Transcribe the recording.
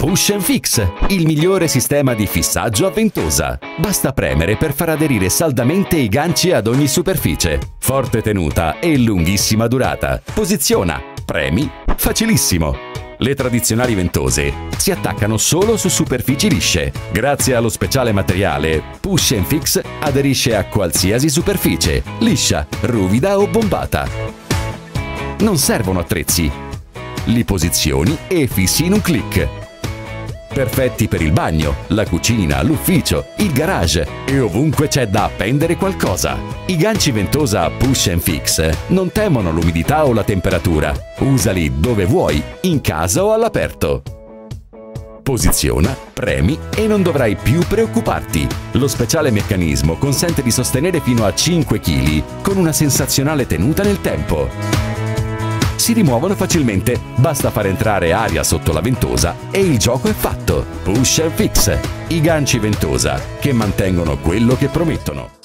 Push and Fix, il migliore sistema di fissaggio a ventosa. Basta premere per far aderire saldamente i ganci ad ogni superficie. Forte tenuta e lunghissima durata. Posiziona, premi, facilissimo. Le tradizionali ventose si attaccano solo su superfici lisce. Grazie allo speciale materiale, Push and Fix aderisce a qualsiasi superficie, liscia, ruvida o bombata. Non servono attrezzi. Li posizioni e fissi in un clic. Perfetti per il bagno, la cucina, l'ufficio, il garage e ovunque c'è da appendere qualcosa. I ganci ventosa Push and Fix non temono l'umidità o la temperatura. Usali dove vuoi, in casa o all'aperto. Posiziona, premi e non dovrai più preoccuparti. Lo speciale meccanismo consente di sostenere fino a 5 kg con una sensazionale tenuta nel tempo si rimuovono facilmente, basta far entrare aria sotto la ventosa e il gioco è fatto. Push and Fix, i ganci ventosa che mantengono quello che promettono.